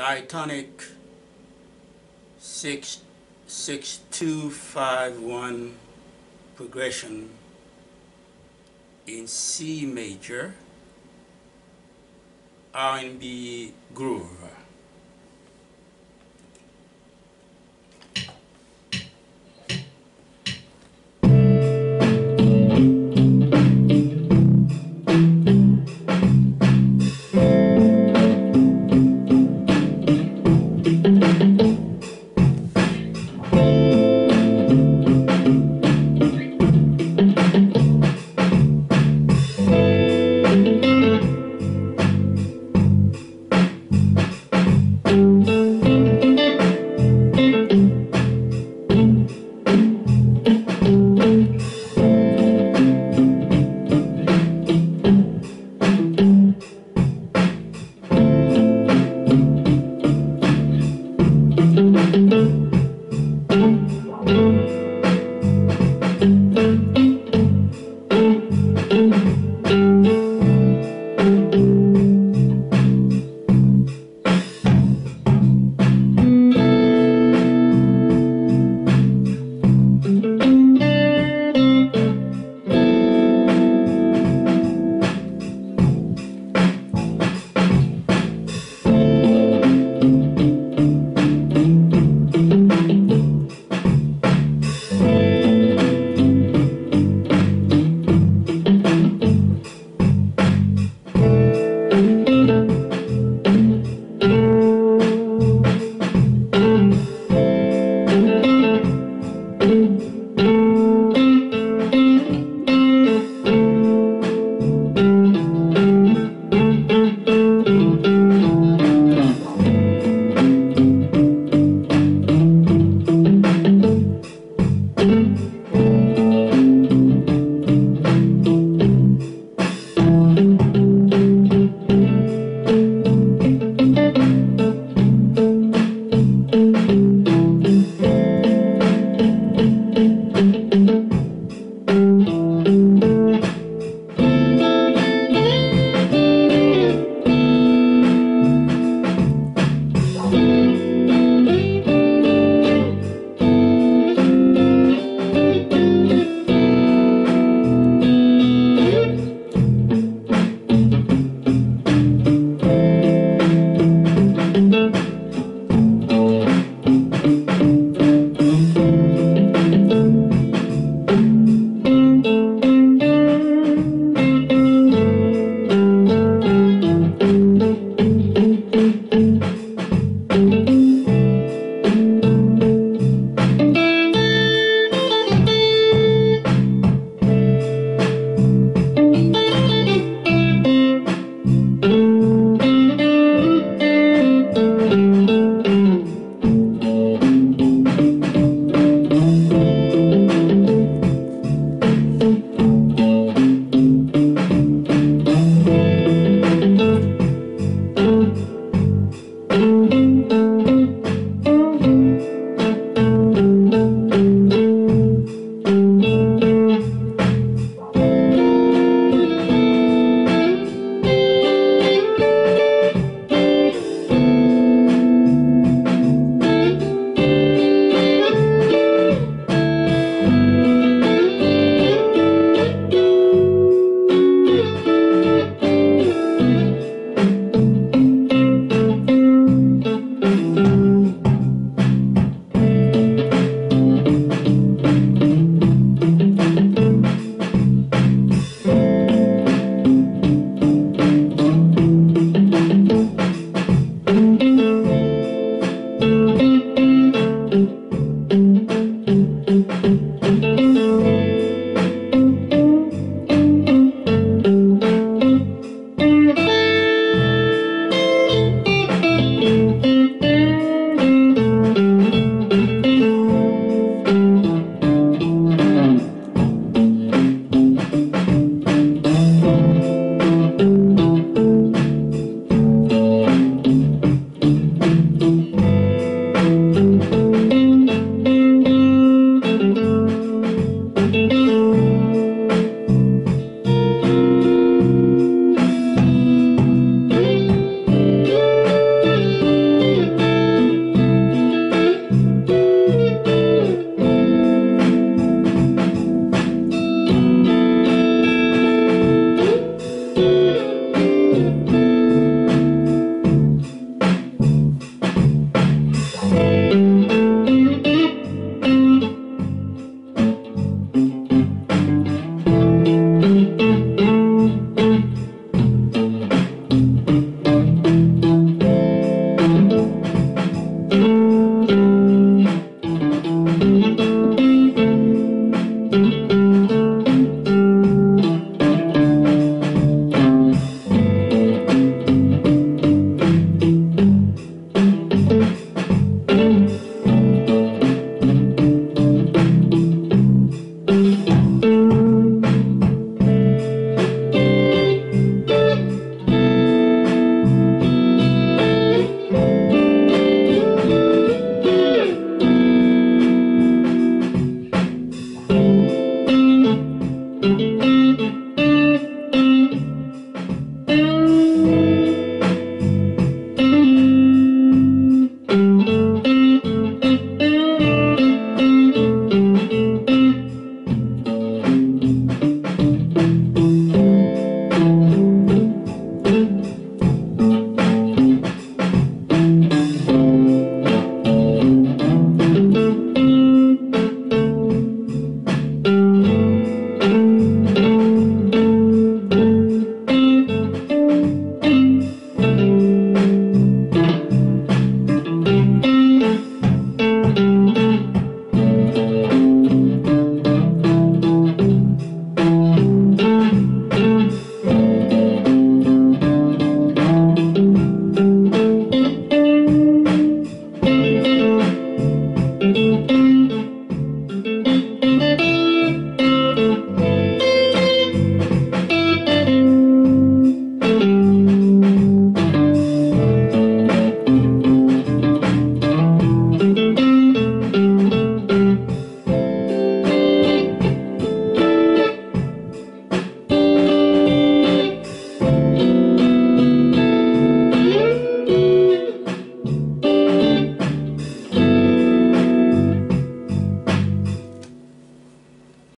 diatonic 6 6251 progression in C major R&B groove.